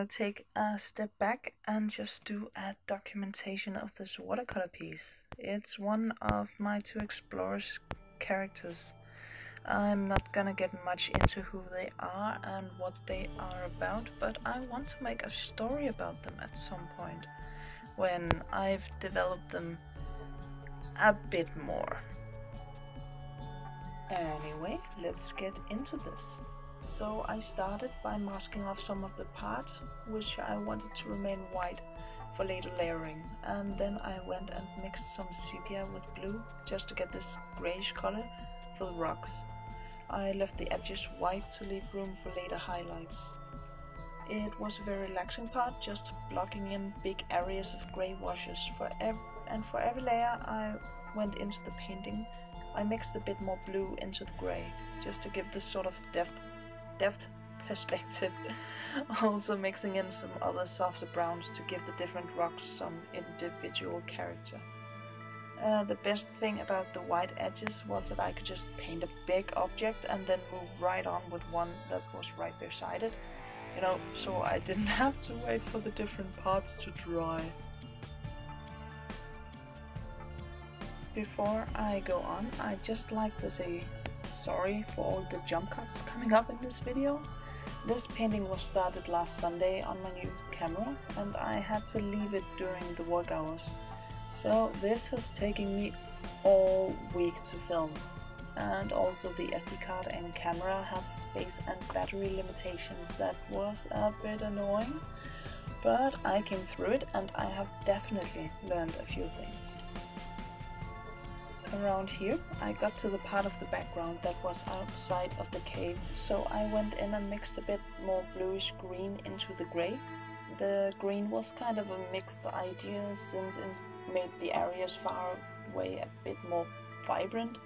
gonna take a step back and just do a documentation of this watercolor piece. It's one of my two explorers characters. I'm not gonna get much into who they are and what they are about, but I want to make a story about them at some point when I've developed them a bit more. Anyway, let's get into this. So I started by masking off some of the part which I wanted to remain white for later layering and then I went and mixed some sepia with blue just to get this greyish color for the rocks. I left the edges white to leave room for later highlights. It was a very relaxing part, just blocking in big areas of grey washes for and for every layer I went into the painting I mixed a bit more blue into the grey just to give this sort of depth depth perspective. also mixing in some other softer browns to give the different rocks some individual character. Uh, the best thing about the white edges was that I could just paint a big object and then move right on with one that was right beside it. You know, so I didn't have to wait for the different parts to dry. Before I go on, I'd just like to say sorry for all the jump cuts coming up in this video. This painting was started last Sunday on my new camera and I had to leave it during the work hours. So this has taken me all week to film. And also the SD card and camera have space and battery limitations that was a bit annoying. But I came through it and I have definitely learned a few things around here I got to the part of the background that was outside of the cave so I went in and mixed a bit more bluish green into the grey. The green was kind of a mixed idea since it made the areas far away a bit more vibrant.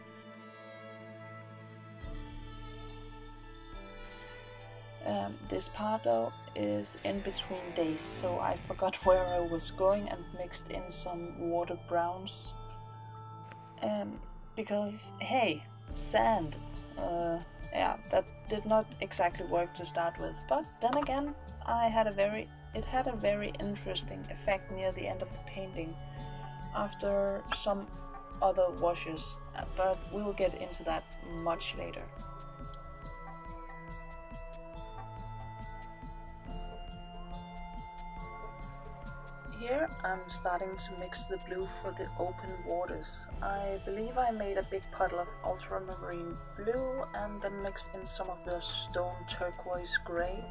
Um, this part though is in between days so I forgot where I was going and mixed in some water browns um, because hey, sand. Uh, yeah, that did not exactly work to start with. But then again, I had a very it had a very interesting effect near the end of the painting after some other washes, but we'll get into that much later. Here I'm starting to mix the blue for the open waters. I believe I made a big puddle of ultramarine blue and then mixed in some of the stone turquoise grey.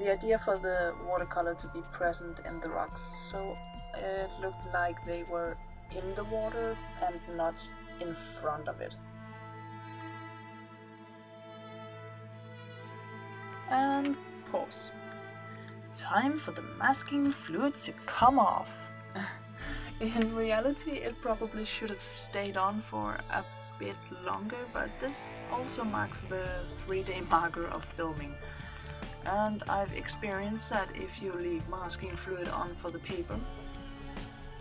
The idea for the watercolor to be present in the rocks, so it looked like they were in the water and not in front of it. And pause. Time for the masking fluid to come off. In reality, it probably should have stayed on for a bit longer, but this also marks the three day marker of filming. And I've experienced that if you leave masking fluid on for the paper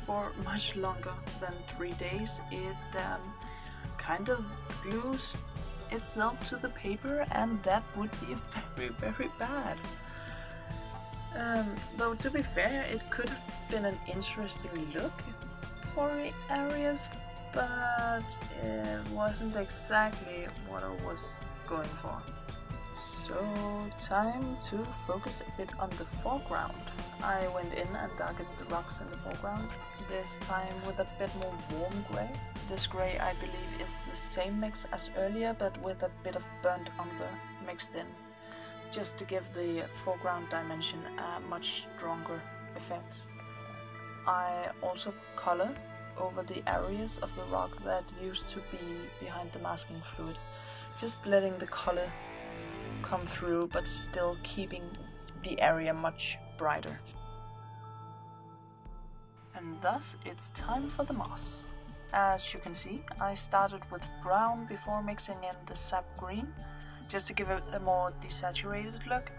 for much longer than three days, it um, kind of glues itself to the paper and that would be very, very bad. Um, though to be fair, it could have been an interesting look for areas, but it wasn't exactly what I was going for. So time to focus a bit on the foreground. I went in and darkened the rocks in the foreground, this time with a bit more warm grey. This grey I believe is the same mix as earlier but with a bit of burnt umber mixed in just to give the foreground dimension a much stronger effect. I also color over the areas of the rock that used to be behind the masking fluid, just letting the color come through but still keeping the area much brighter. And thus it's time for the moss. As you can see, I started with brown before mixing in the sap green just to give it a more desaturated look.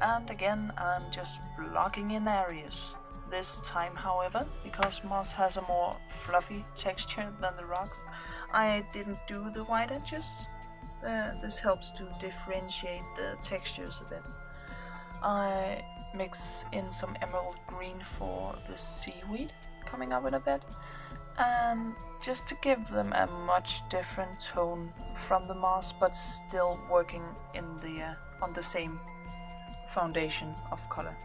And again, I'm just blocking in areas. This time, however, because moss has a more fluffy texture than the rocks, I didn't do the white edges. Uh, this helps to differentiate the textures a bit. I mix in some emerald green for the seaweed coming up in a bit and just to give them a much different tone from the moss but still working in the uh, on the same foundation of color.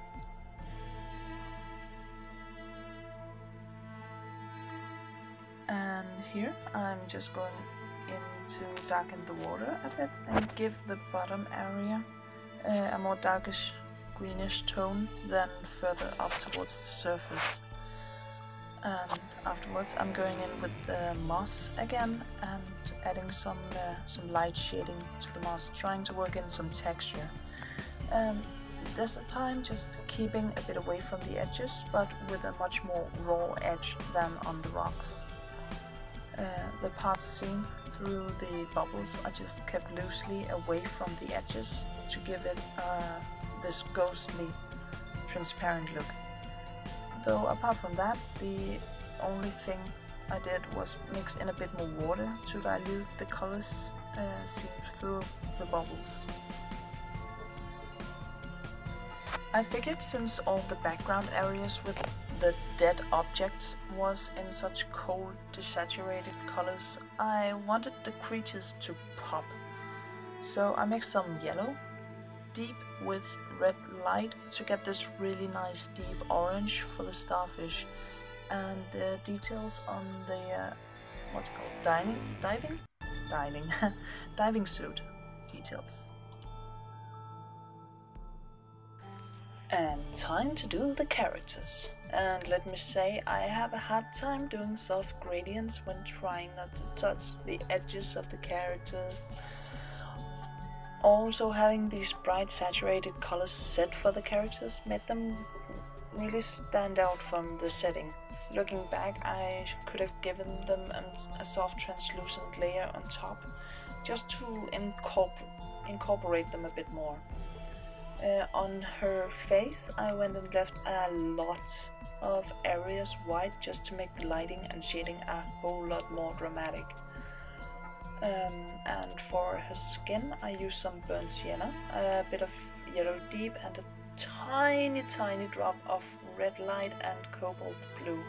And here I'm just going in to darken the water a bit and give the bottom area uh, a more darkish greenish tone than further up towards the surface and afterwards I'm going in with the moss again and adding some uh, some light shading to the moss, trying to work in some texture. Um, a time just keeping a bit away from the edges, but with a much more raw edge than on the rocks. Uh, the parts seen through the bubbles are just kept loosely away from the edges to give it uh, this ghostly, transparent look. Though apart from that, the only thing I did was mix in a bit more water to dilute the colors uh, seen through the bubbles. I figured since all the background areas with the dead objects was in such cold, desaturated colors, I wanted the creatures to pop. So I mixed some yellow, deep with red light to get this really nice deep orange for the starfish. And the details on the uh, what's called? Diving diving? Diving. Diving suit details. And time to do the characters. And let me say I have a hard time doing soft gradients when trying not to touch the edges of the characters also having these bright saturated colors set for the characters made them really stand out from the setting. Looking back, I could have given them a soft translucent layer on top just to incorpor incorporate them a bit more. Uh, on her face, I went and left a lot of areas white just to make the lighting and shading a whole lot more dramatic. Um, and for her skin, I use some burnt sienna, a bit of yellow deep, and a tiny, tiny drop of red light and cobalt blue.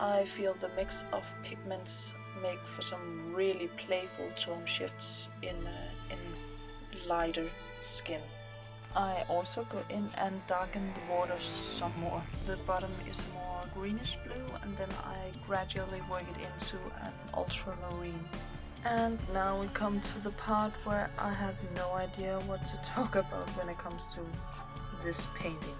I feel the mix of pigments make for some really playful tone shifts in, uh, in lighter skin. I also go in and darken the water some more. The bottom is more greenish blue and then I gradually work it into an ultramarine and now we come to the part where I have no idea what to talk about when it comes to this painting.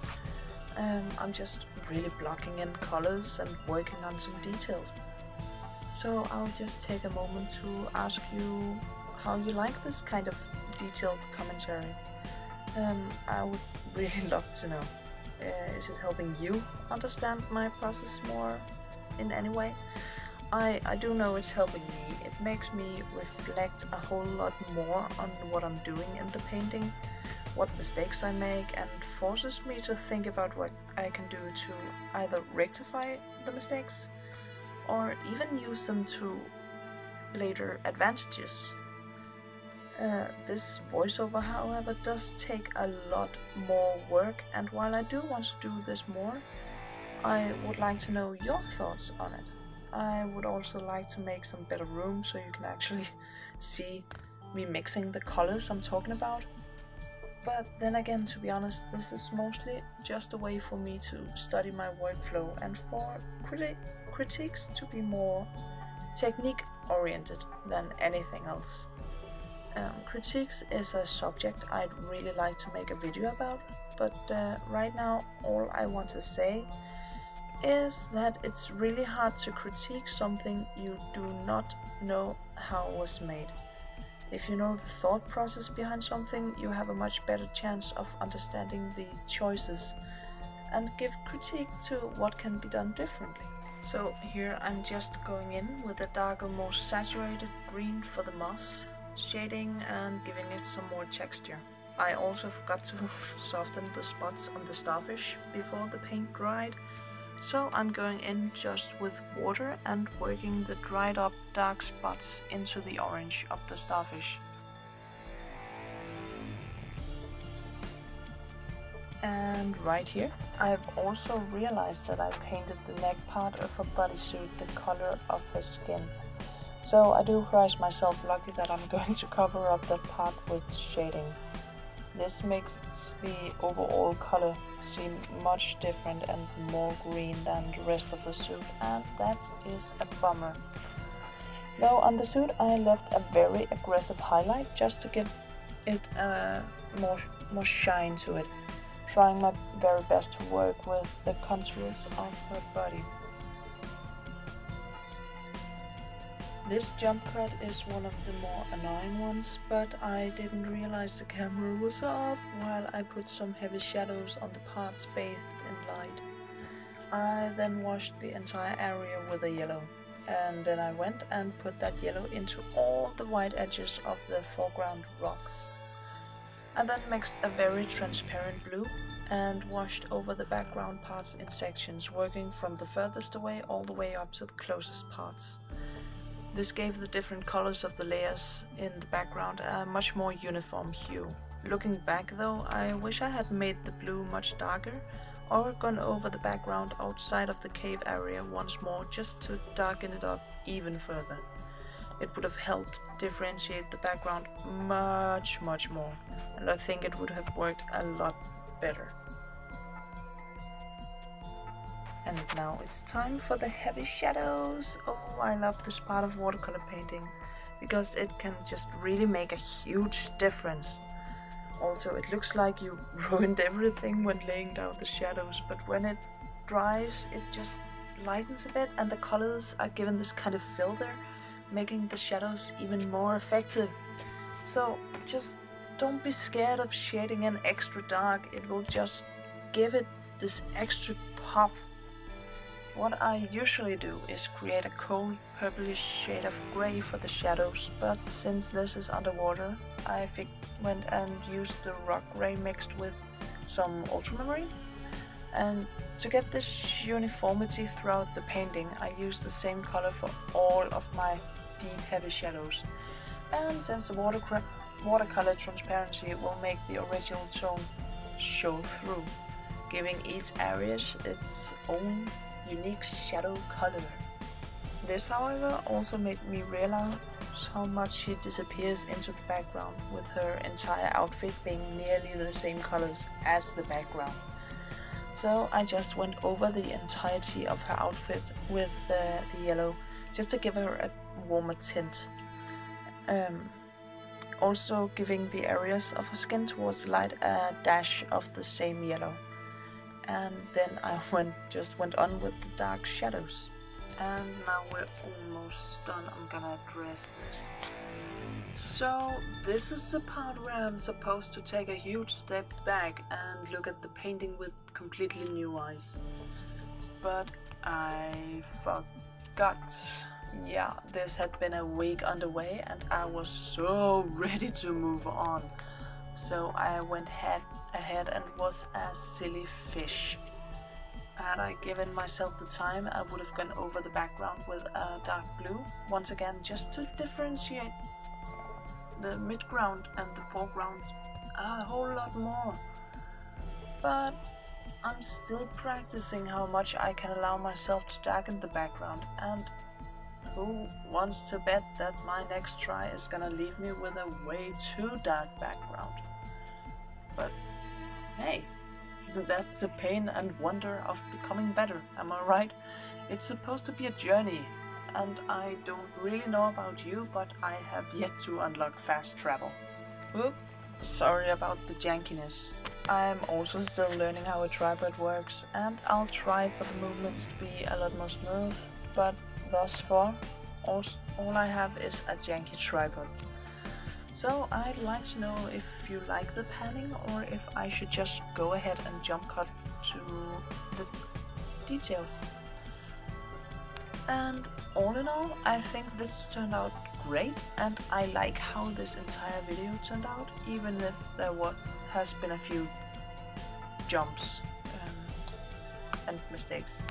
Um, I'm just really blocking in colors and working on some details. So I'll just take a moment to ask you how you like this kind of detailed commentary. Um, I would really love to know. Uh, is it helping you understand my process more in any way? I, I do know it's helping me. It makes me reflect a whole lot more on what I'm doing in the painting, what mistakes I make, and forces me to think about what I can do to either rectify the mistakes or even use them to later advantages. Uh, this voiceover, however, does take a lot more work, and while I do want to do this more, I would like to know your thoughts on it. I would also like to make some better room so you can actually see me mixing the colors I'm talking about. But then again, to be honest, this is mostly just a way for me to study my workflow and for criti critiques to be more technique oriented than anything else. Um, critiques is a subject I'd really like to make a video about, but uh, right now all I want to say is that it's really hard to critique something you do not know how it was made. If you know the thought process behind something, you have a much better chance of understanding the choices and give critique to what can be done differently. So here I'm just going in with a darker, more saturated green for the moss, shading and giving it some more texture. I also forgot to soften the spots on the starfish before the paint dried, so I'm going in just with water and working the dried up dark spots into the orange of the starfish. And right here, I've also realized that I painted the neck part of her bodysuit the color of her skin. So I do prize myself lucky that I'm going to cover up that part with shading. This makes the overall color seem much different and more green than the rest of the suit and that is a bummer. Now on the suit I left a very aggressive highlight just to give it uh, more, more shine to it, trying my very best to work with the contours of her body. This jump cut is one of the more annoying ones, but I didn't realize the camera was off while I put some heavy shadows on the parts bathed in light. I then washed the entire area with a yellow, and then I went and put that yellow into all the white edges of the foreground rocks. I then mixed a very transparent blue and washed over the background parts in sections, working from the furthest away all the way up to the closest parts. This gave the different colors of the layers in the background a much more uniform hue. Looking back though, I wish I had made the blue much darker or gone over the background outside of the cave area once more just to darken it up even further. It would have helped differentiate the background much much more and I think it would have worked a lot better. And now it's time for the heavy shadows. Oh, I love this part of watercolor painting because it can just really make a huge difference. Also, it looks like you ruined everything when laying down the shadows, but when it dries, it just lightens a bit and the colors are given this kind of filter, making the shadows even more effective. So just don't be scared of shading in extra dark, it will just give it this extra pop what I usually do is create a cold purplish shade of grey for the shadows, but since this is underwater, I went and used the rock grey mixed with some ultramarine. And to get this uniformity throughout the painting, I used the same color for all of my deep heavy shadows. And since the watercolor transparency will make the original tone show through, giving each area its own unique shadow color. This, however, also made me realize how much she disappears into the background with her entire outfit being nearly the same colors as the background. So I just went over the entirety of her outfit with the, the yellow just to give her a warmer tint. Um, also giving the areas of her skin towards light a dash of the same yellow and then I went just went on with the dark shadows. And now we're almost done. I'm gonna address this. So this is the part where I'm supposed to take a huge step back and look at the painting with completely new eyes. But I forgot. Yeah, this had been a week underway and I was so ready to move on. So I went head ahead and was a silly fish. Had I given myself the time, I would have gone over the background with a dark blue, once again just to differentiate the midground and the foreground a whole lot more. But I'm still practicing how much I can allow myself to darken the background and who wants to bet that my next try is gonna leave me with a way too dark background? But hey, that's the pain and wonder of becoming better, am I right? It's supposed to be a journey, and I don't really know about you, but I have yet to unlock fast travel. Oop, sorry about the jankiness. I'm also still learning how a tripod works, and I'll try for the movements to be a lot more smooth, but thus far, all, all I have is a janky tripod. So I'd like to know if you like the panning or if I should just go ahead and jump cut to the details. And all in all, I think this turned out great and I like how this entire video turned out, even if there was, has been a few jumps um, and mistakes.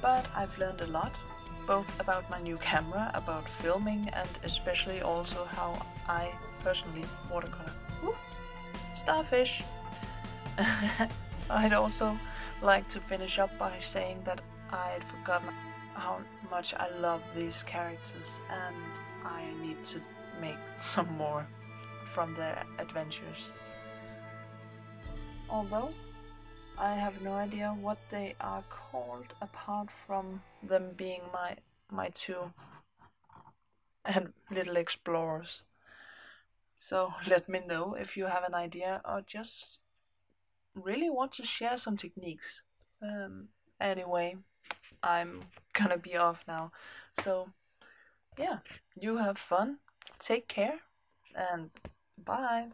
But I've learned a lot, both about my new camera, about filming, and especially also how I personally watercolor. Ooh, starfish! I'd also like to finish up by saying that I'd forgotten how much I love these characters and I need to make some more from their adventures. Although I have no idea what they are called apart from them being my my two and little explorers. So let me know if you have an idea or just really want to share some techniques. Um, anyway, I'm gonna be off now. So, yeah, you have fun, take care, and bye.